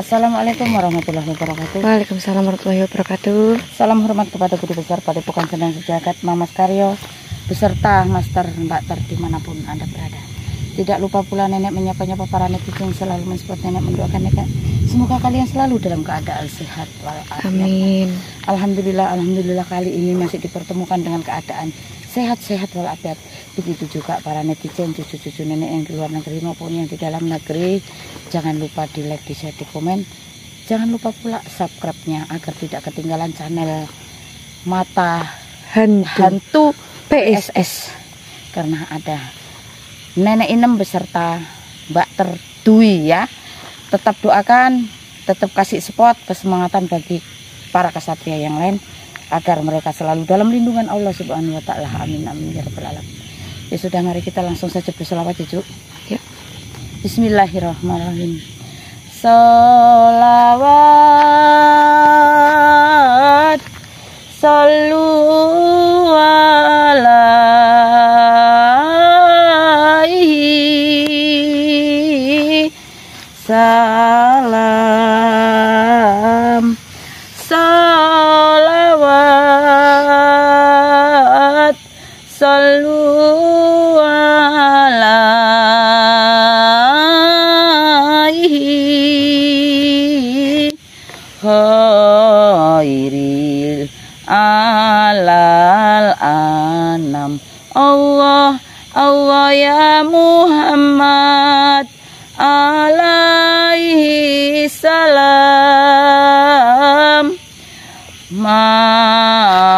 Assalamualaikum warahmatullahi wabarakatuh. Waalaikumsalam warahmatullahi wabarakatuh. Salam hormat kepada guru besar Padepokan Sendang Sejagat Mamas Karyo beserta Master Mbak Ter di mana pun Anda berada. Tidak lupa pula nenek menyapa-nyapa para netizen selalu mensupport nenek mendoakan nenek. Semoga kalian selalu dalam keadaan sehat walafiat. Amin. Alhamdulillah, alhamdulillah kali ini masih dipertemukan dengan keadaan sehat-sehat walafiat. Begitu juga para netizen, cucu-cucu nenek yang di luar negeri maupun yang di dalam negeri. Jangan lupa di like, di share, di komen. Jangan lupa pula subscribe-nya agar tidak ketinggalan channel Mata Hantu Hantu PSS. PSS. Karena ada Nenek Inem beserta Mbak Terdui ya. Tetap doakan, tetap kasih support, kesemangatan bagi para kesatria yang lain agar mereka selalu dalam lindungan Allah Subhanahu wa taala. Amin amin ya rabbal alamin. Ya sudah mari kita langsung saja berselawat ya, Cuk. Ya. Bismillahirrahmanirrahim. Salawat Sallu alal anam. Allah Allah ya Muhammad. Alaihi salam. Maulah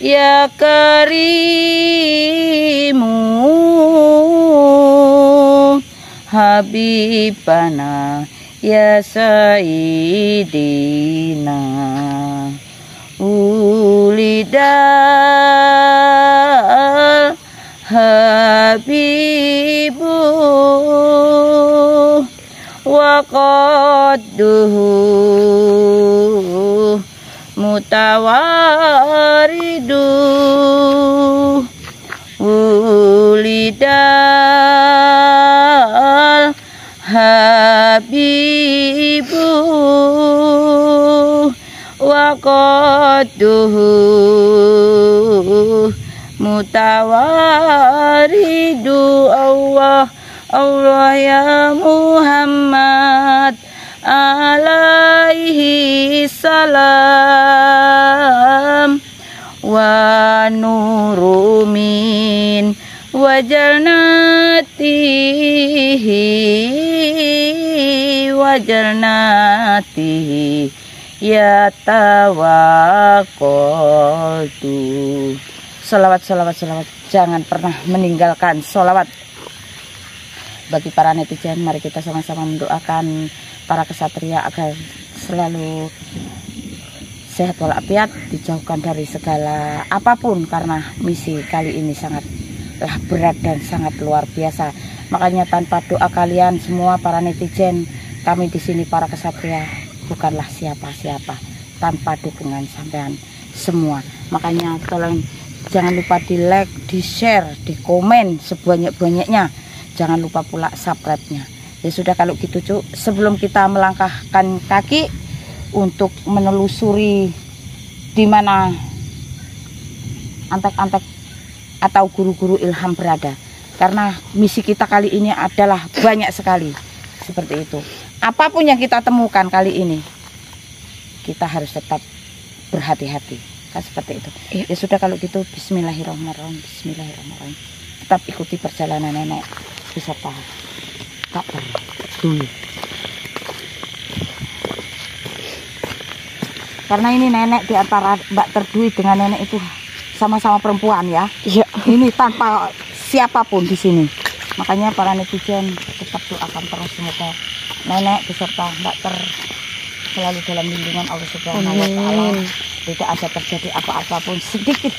ya karimu. Habibana ya Sayyidina Ulidal Habibu Waqadduhu Mutawaridu Waqadduhu Mutawaridu Allah Allah ya Muhammad alaihi salam wa nuru min wajalnatihi ya tawakkaltu Salawat, salawat, salawat. Jangan pernah meninggalkan salawat. Bagi para netizen Mari kita sama-sama mendoakan Para kesatria agar selalu Sehat walafiat Dijauhkan dari segala apa pun Karena misi kali ini sangatlah berat dan sangat luar biasa. Makanya tanpa doa kalian semua para netizen Kami di sini para kesatria Bukanlah siapa-siapa Tanpa dukungan sampean semua Makanya tolong jangan lupa di like, di share, di komen sebanyak-banyaknya. Jangan lupa pula subscribe-nya. Ya sudah kalau gitu cuk, sebelum kita melangkahkan kaki untuk menelusuri di mana antek-antek atau guru-guru ilham berada. Karena misi kita kali ini adalah banyak sekali. Seperti itu. Apa pun yang kita temukan kali ini, kita harus tetap berhati-hati. Kan seperti itu. Iya. ya sudah kalau gitu Bismillahirrahmanirrahim Bismillahirrahmanirrahim. Tetap ikuti perjalanan nenek. Beserta Kak dulu karena ini nenek di antara Mbak Terdui dengan nenek itu sama-sama perempuan ya. Iya. ini tanpa siapa pun di sini. Makanya para netizen tetap doakan terus semoga nenek beserta Mbak Ter selalu dalam lindungan Allah Subhanahu wa taala. Tidak ada terjadi apa-apa pun sedikit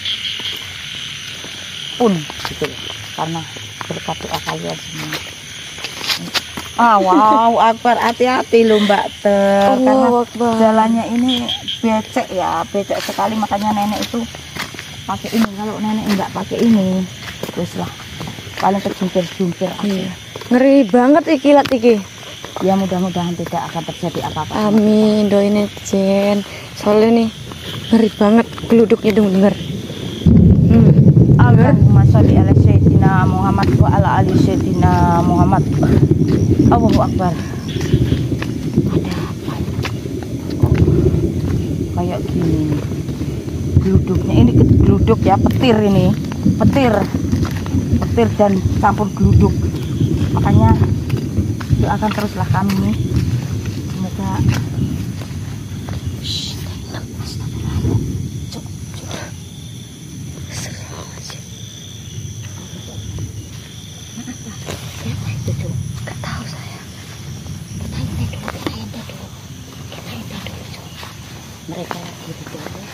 pun gitu. Karena berkat doa kalian semua. Ah wow akbar. Hati-hati loh mbak ter. Karena Allahu Akbar. jalannya ini becek ya becek sekali. Makanya nenek itu pakai ini. Kalau nenek enggak pakai ini terus lah. Paling kejumpir-jumpir aja. Iya. Ngeri banget iki lat iki. Ya mudah-mudahan tidak akan terjadi apa-apa. Amin, doain netizen. Soalnya nih ngeri banget geluduknya dong denger. Hmm. Allahumma sholli ala sayyidina Muhammad wa ala ali sayyidina Muhammad. Allahu Akbar. Ada apa? Kayak gini. Geluduknya ini geluduk ya petir ini. Petir. Petir dan campur geluduk. Makanya doakan teruslah kami. Semoga Shh, astagfirullah. Cuk, cuk. Siapa itu tuh? Gak tahu saya. Kita ini dulu, kita ini dulu. Kita ini dulu coba. Mereka lagi ritual ya.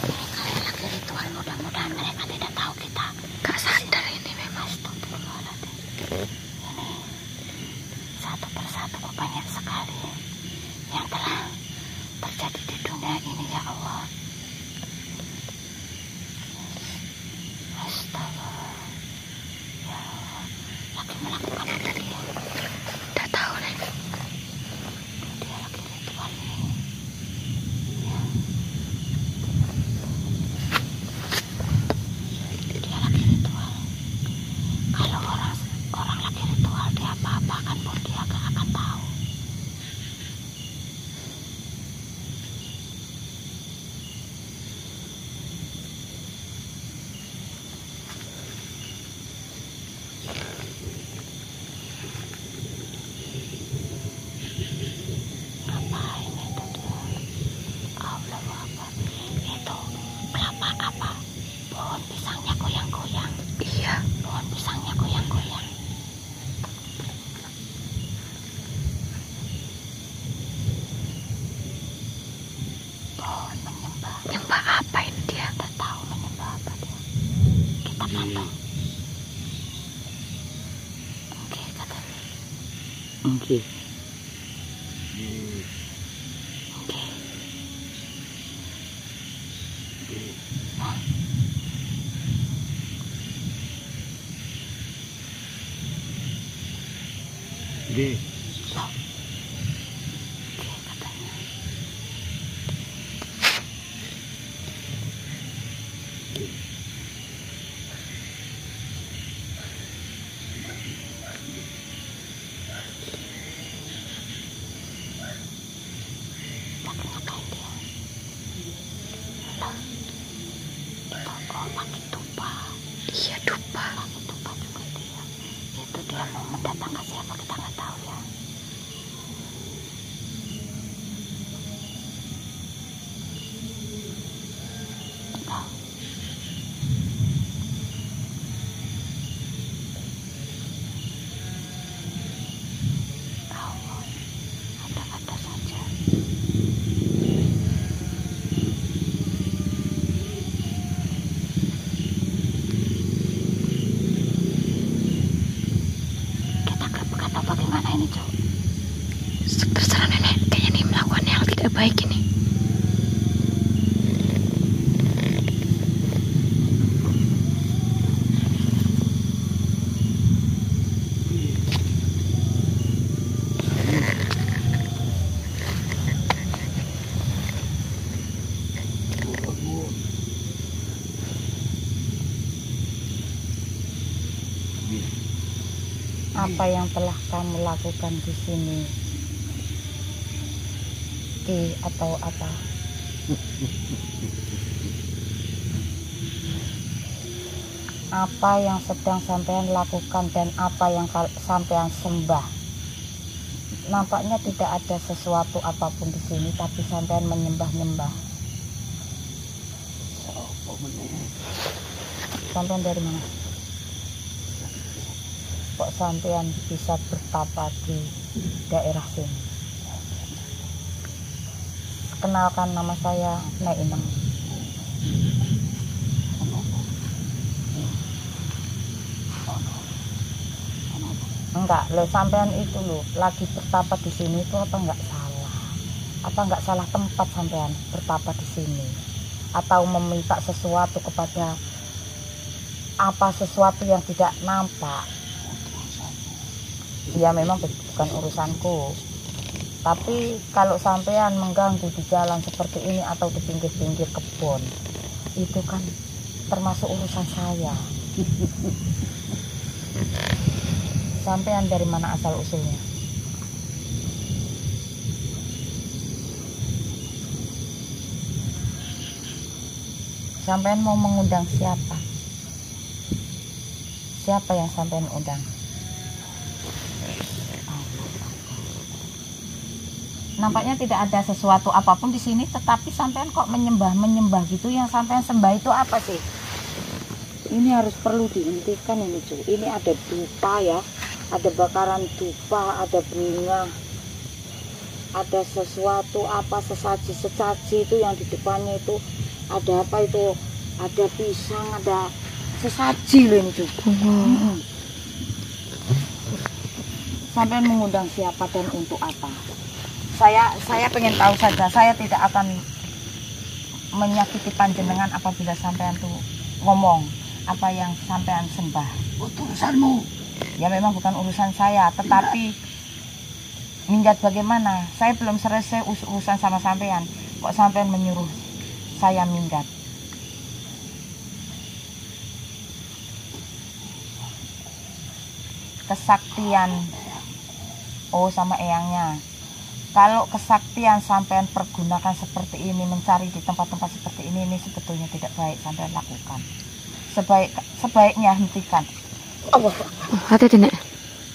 Mereka lagi ritual. Mudah-mudahan mereka tidak tahu kita. Gak sadar ini memang. Astagfirullahaladzim. Ini satu persatu kok banyak sekali yang telah terjadi di dunia ini ya Allah. Astaga. Ya Allah. Lagi melakukan apa dia? Udah tahu nih. Dia lagi ritual ini. Ya. Dia lagi ritual. Kalau orang orang lagi ritual dia apa-apakan pun dia gak akan tahu. Ngapain itu dia? Allah Akbar. Itu kelapa apa? Pohon pisangnya goyang-goyang. Iya. Pohon pisangnya goyang-goyang. Pohon menyembah. Menyembah apa ini dia? Tidak tahu menyembah apa dia. Kita pantau. Oke, katanya. Oke. Oke. Di, Loh. Oke, katanya. Lagi ngapain dia? Loh. Itu oh pakai dupa. Iya dupa. Pakai dupa juga dia. Itu dia mau mendatangkan siapa kita nggak tahu ya. Tahu. Tahu. Ada-ada saja. Kita gerbek atau bagaimana ini, Cok? Terserah nenek, kayaknya nih melakukan hal tidak baik ini. Apa yang telah kamu lakukan di sini? Ki atau apa? Apa yang sedang sampean lakukan dan apa yang sampean sembah? Nampaknya tidak ada sesuatu apa pun di sini, tapi sampean menyembah-nyembah. Sampean dari mana? Sampean bisa bertapa di daerah sini? Kenalkan nama saya Nek Inem. Enggak, lo sampean itu lo lagi bertapa di sini itu apa enggak salah? Apa enggak salah tempat sampean bertapa di sini? Atau meminta sesuatu kepada apa sesuatu yang tidak nampak? Ya memang bukan urusanku. Tapi kalau sampean mengganggu di jalan seperti ini atau di pinggir-pinggir kebun itu kan termasuk urusan saya. Sampean dari mana asal usulnya? Sampean mau mengundang siapa? Siapa yang sampean undang nampaknya tidak ada sesuatu apa pun di sini tetapi sampean kok menyembah menyembah gitu? Yang sampean sembah itu apa sih? Ini harus perlu dihentikan ini cuy ini ada dupa ya. Ada bakaran dupa ada bunga. Ada sesuatu apa sesaji sesaji itu yang di depannya itu. Ada apa itu? Ada pisang ada sesaji loh ini cuy hmm. sampean mengundang siapa dan untuk apa saya saya pengen tahu saja saya tidak akan menyakiti panjenengan apabila sampean tuh ngomong apa yang sampean sembah. Urusanmu ya memang bukan urusan saya tetapi minjat bagaimana? Saya belum selesai urusan sama sampean. Kok sampean menyuruh saya minggat kesaktian. Oh sama eyangnya kalau kesaktian sampean pergunakan seperti ini mencari di tempat-tempat seperti ini ini sebetulnya tidak baik sampean lakukan. Sebaik sebaiknya hentikan. Allah hati hati nek.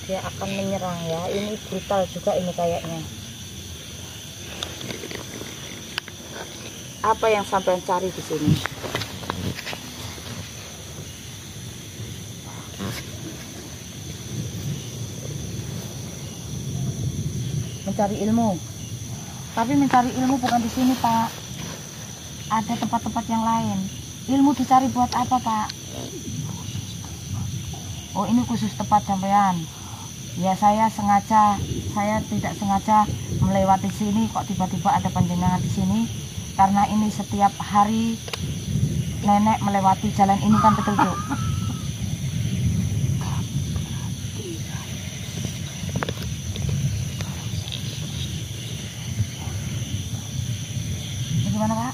Dia akan menyerang ya. Ini brutal juga ini kayaknya. Apa yang sampean cari di sini mencari ilmu. Tapi mencari ilmu bukan di sini pak. Ada tempat-tempat yang lain. Ilmu dicari buat apa pak? Oh ini khusus tempat sampean. Ya saya sengaja saya tidak sengaja melewati sini kok tiba-tiba ada panjenengan di sini. Karena ini setiap hari nenek melewati jalan ini kan betul Bu Bagaimana Pak?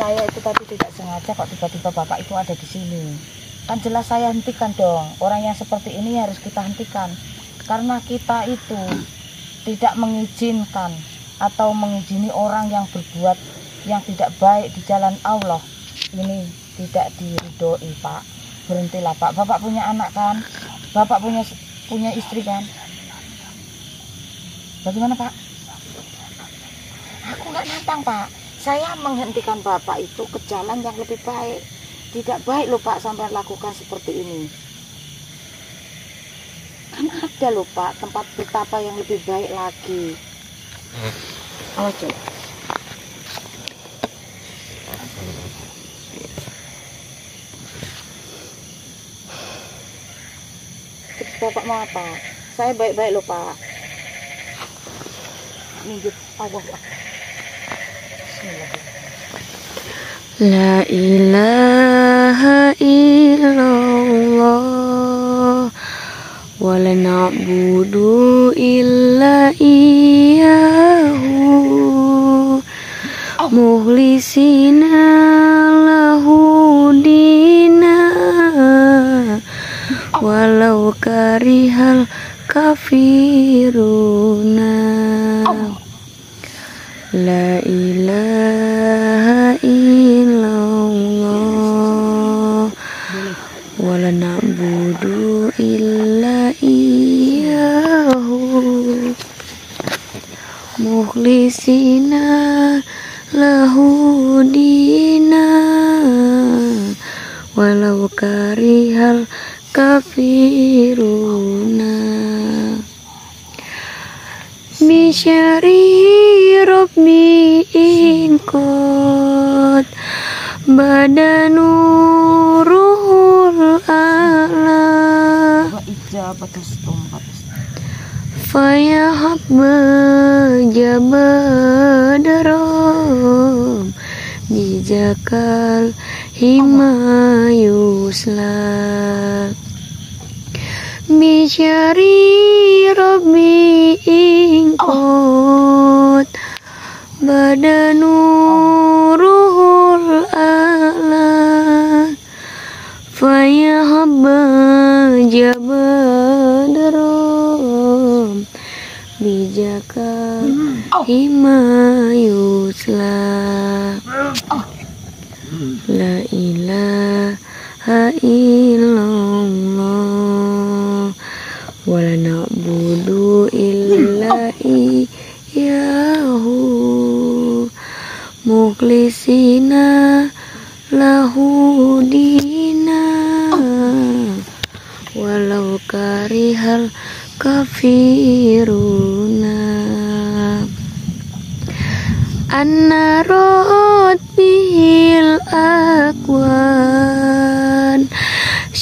Saya itu tadi tidak sengaja kok tiba-tiba Bapak itu ada di sini. Kan jelas saya hentikan dong. Orang yang seperti ini harus kita hentikan. Karena kita itu tidak mengizinkan atau mengizini orang yang berbuat yang tidak baik di jalan Allah. Ini tidak diridhoi, Pak. Berhentilah, Pak. Bapak punya anak kan? Bapak punya punya istri kan? Bagaimana Pak? Aku nggak nantang Pak. Saya menghentikan Bapak itu ke jalan yang lebih baik. Tidak baik loh Pak sampai lakukan seperti ini. Kan ada loh Pak tempat betapa yang lebih baik lagi. Oh coba. Terus Bapak mau apa? Saya baik-baik loh Pak minggir Allah La ilaha illallah wa la na'budu illa iyyahu. Muhlisina lahu walau karihal kafiruna La ilaha illallah wa la na'budu illa iyyahu mukhlisina lahu dina. Walau karihal kafiruna. Bisyari Rabbi in kot. Badanuruhul ala Fayahab bajabadarom Bijakal himayuslak Bisyari Rabbi ingkot Badanuruhul himayusla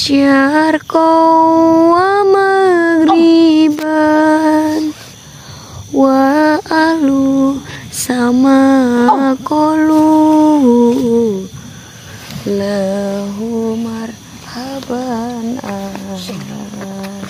Syarqa wa magriban Wa alu sama kolu. Lahu marhaban. Ahlan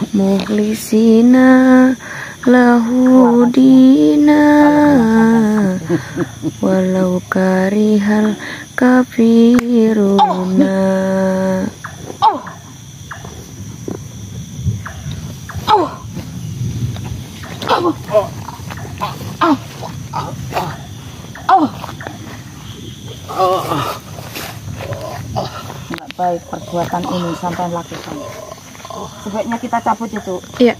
Mukhlisina lahu dina Walau karihal kafiruna. Nggak baik perbuatan ini sampai lakukan sebaiknya kita cabut itu. Iya.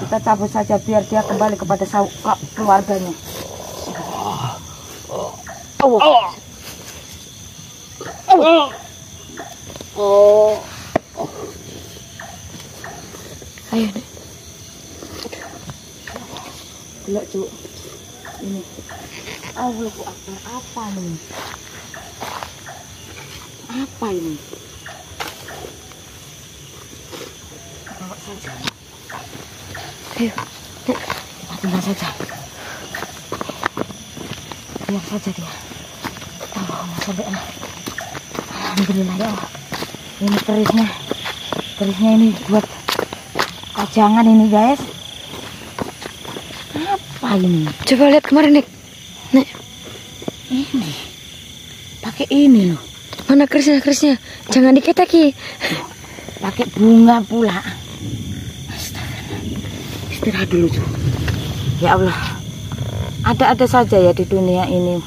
Kita cabut saja biar dia kembali kepada sau- ke- keluarganya. Ayo deh Gila cuk. Ini. Allah Akbar apa ini apa ini saja Ayo. Tinggal saja. Biar saja dia. Allahumma sholli ala Alhamdulillah ya. Allah ini kerisnya kerisnya ini buat pajangan ini guys. Apa ini? Coba lihat kemarin Nek Nek ini. Pakai ini loh. Mana kerisnya kerisnya? Jangan diketaki pakai bunga pula. Istirahat dulu Cu. ya Allah. Ada-ada saja ya di dunia ini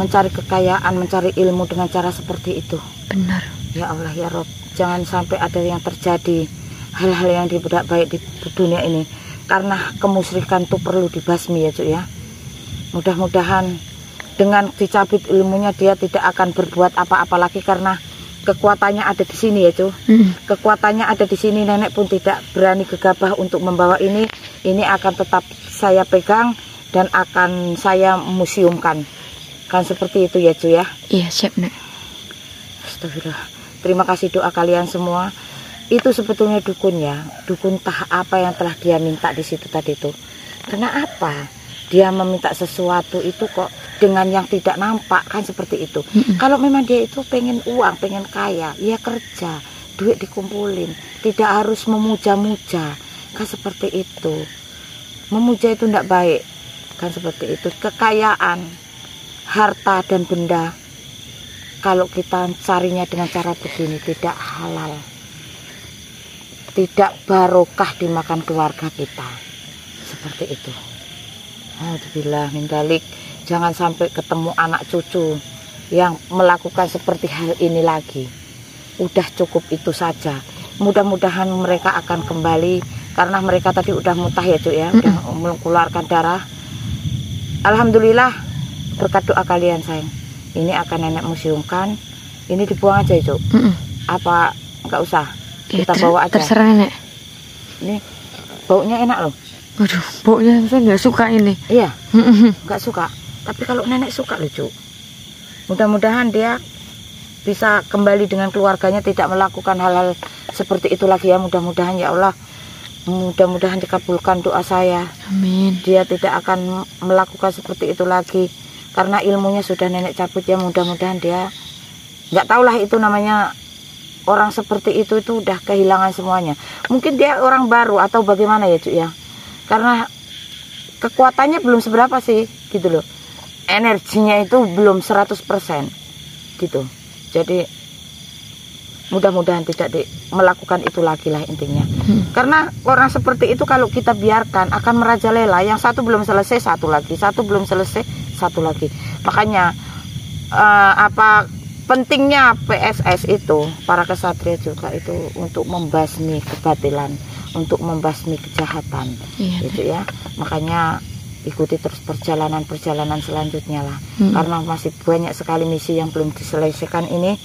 mencari kekayaan mencari ilmu dengan cara seperti itu. Benar. Ya Allah ya Rob. Jangan sampai ada yang terjadi hal-hal yang tidak baik di dunia ini. Karena kemusyrikan itu perlu dibasmi ya Cuk ya. Mudah-mudahan dengan dicabut ilmunya dia tidak akan berbuat apa-apa lagi karena kekuatannya ada di sini ya Cuk hmm. kekuatannya ada di sini nenek pun tidak berani gegabah untuk membawa ini. Ini akan tetap saya pegang dan akan saya museumkan. Kan seperti itu ya Cu ya? Iya siap Nek Astagfirullah. Terima kasih doa kalian semua. Itu sebetulnya dukun ya dukun tah apa yang telah dia minta di situ tadi itu karena apa? Dia meminta sesuatu itu kok dengan yang tidak nampak kan seperti itu. Mm-mm. kalau memang dia itu pengen uang pengen kaya ya kerja duit dikumpulin. Tidak harus memuja-muja kan seperti itu. Memuja itu tidak baik kan seperti itu. Kekayaan harta dan benda kalau kita carinya dengan cara begini tidak halal. Tidak barokah dimakan keluarga kita. Seperti itu. Alhamdulillah mindalik jangan sampai ketemu anak cucu yang melakukan seperti hal ini lagi. Udah cukup itu saja. Mudah-mudahan mereka akan kembali karena mereka tadi udah mutah ya cuy ya. Udah mengeluarkan darah. Alhamdulillah berkat doa kalian sayang. Ini akan nenek museumkan. Ini dibuang aja Mm-mm. apa nggak usah? Ya, kita ter- bawa aja. Terserah nenek. Ini baunya enak loh. Waduh baunya saya nggak suka ini. Iya. Nggak suka tapi kalau nenek suka loh cuk mudah-mudahan dia bisa kembali dengan keluarganya tidak melakukan hal-hal seperti itu lagi ya. Mudah-mudahan ya Allah mudah-mudahan dikabulkan doa saya. Amin. Dia tidak akan melakukan seperti itu lagi. Karena ilmunya sudah nenek cabut ya. Mudah-mudahan dia nggak tahulah itu namanya orang seperti itu itu udah kehilangan semuanya. Mungkin dia orang baru atau bagaimana ya cuk ya? Karena kekuatannya belum seberapa sih gitu loh energinya itu belum 100% gitu. Jadi mudah-mudahan tidak di- melakukan itu lagi lah intinya. Hmm. karena orang seperti itu kalau kita biarkan akan merajalela. Yang satu belum selesai satu lagi. Satu belum selesai satu lagi. Makanya eh, apa pentingnya PSS itu para kesatria juga itu untuk membasmi kebatilan untuk membasmi kejahatan. Iya. Gitu ya. Makanya ikuti terus perjalanan-perjalanan selanjutnya lah. Mm. karena masih banyak sekali misi yang belum diselesaikan ini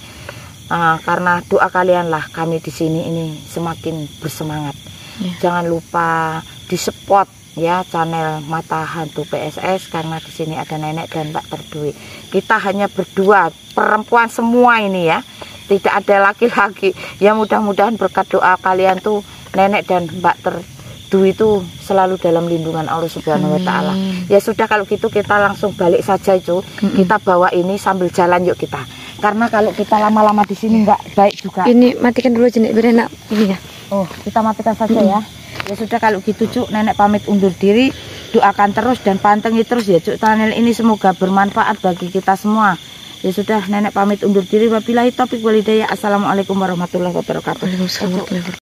Ah, karena doa kalian lah kami di sini ini semakin bersemangat. Iya. jangan lupa di support ya channel mata hantu PSS karena di sini ada nenek dan Mbak Terdui kita hanya berdua perempuan semua ini ya. Tidak ada laki-laki. Ya mudah-mudahan berkat doa kalian tuh nenek dan Mbak Terdui itu selalu dalam lindungan Allah Subhanahu Wa Taala. Amin. ya sudah kalau gitu kita langsung balik saja itu. Mm-mm. kita bawa ini sambil jalan yuk kita. Karena kalau kita lama-lama di sini nggak baik juga. Ini matikan dulu jenik biar enak. Ini ya. Oh kita matikan saja ya. Ya sudah kalau gitu cuk nenek pamit undur diri. Doakan terus dan pantengi terus ya cuk. Channel ini semoga bermanfaat bagi kita semua. Ya sudah nenek pamit undur diri. Wabillahi taufiq walhidayah assalamualaikum warahmatullahi wabarakatuh.